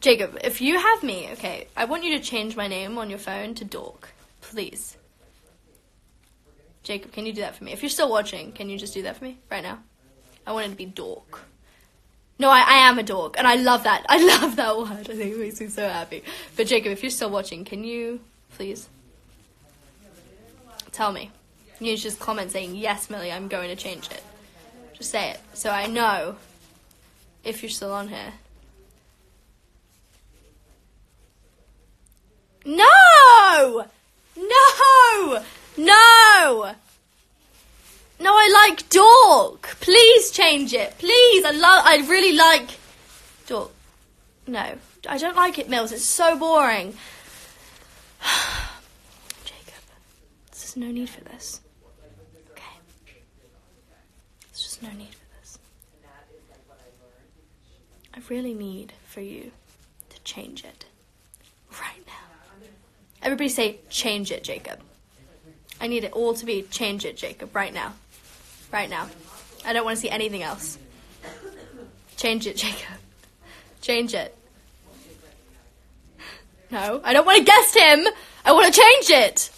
Jacob, if you have me, okay, I want you to change my name on your phone to Dork, please. Jacob, can you do that for me? If you're still watching, can you just do that for me right now? I want it to be Dork. No, I, I am a dork, and I love that. I love that word. I think it makes me so happy. But Jacob, if you're still watching, can you please tell me? You just comment saying yes, Millie. I'm going to change it. Just say it, so I know if you're still on here. No! No! No! No, I like dork. Please change it. Please, I love. I really like dork. No, I don't like it, Mills. It's so boring. Jacob, there's no need for this. Okay, there's just no need for this. I really need for you to change it right now. Everybody say, change it, Jacob. I need it all to be change it, Jacob, right now. Right now. I don't want to see anything else. Change it, Jacob. Change it. No, I don't want to guess him. I want to change it.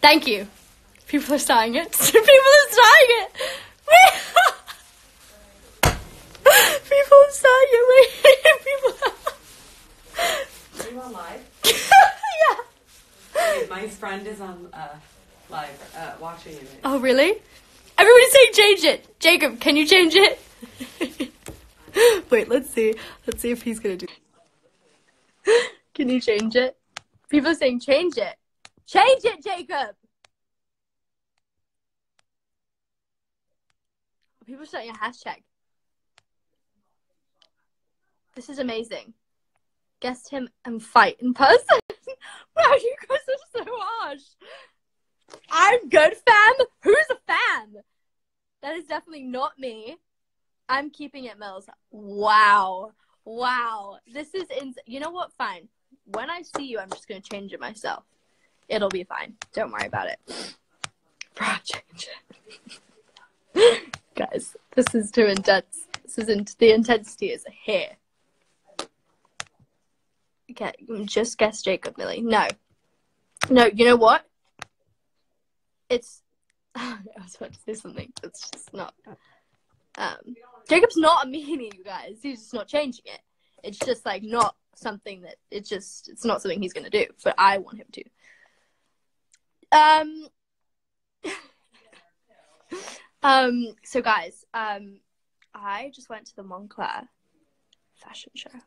Thank you. People are saying it. People are saying it. People are saying it. Wait, people. Are you on live? My friend is on uh, live uh, watching it. Oh, really? Everybody say change it. Jacob, can you change it? Wait, let's see. Let's see if he's gonna do. Can you change it? People are saying change it. Change it, Jacob. People are starting a hashtag. This is amazing. Guest him and fight in person. Wow, you guys are so harsh. I'm good, fam. Who's a fam? That is definitely not me. I'm keeping it, Mills. Wow. Wow. This is ins- You know what? Fine. When I see you, I'm just going to change it myself. It'll be fine. Don't worry about it. Bro, change it. Guys, this is too intense. This is in- the intensity is here. Okay, just guess Jacob Millie. No. No, you know what? It's I was about to say something. It's just not. Um, Jacob's not a meanie, you guys. He's just not changing it. It's just like not something that it's just it's not something he's gonna do. But I want him to. Um. um. So guys, um, I just went to the Moncler fashion show. And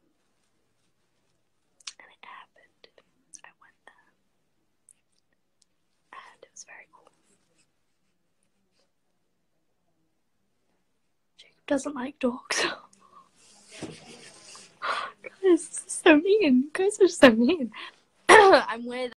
it happened. I went there. And it was very cool. Jacob doesn't like dogs. Guys, so mean. You guys are so mean. I'm with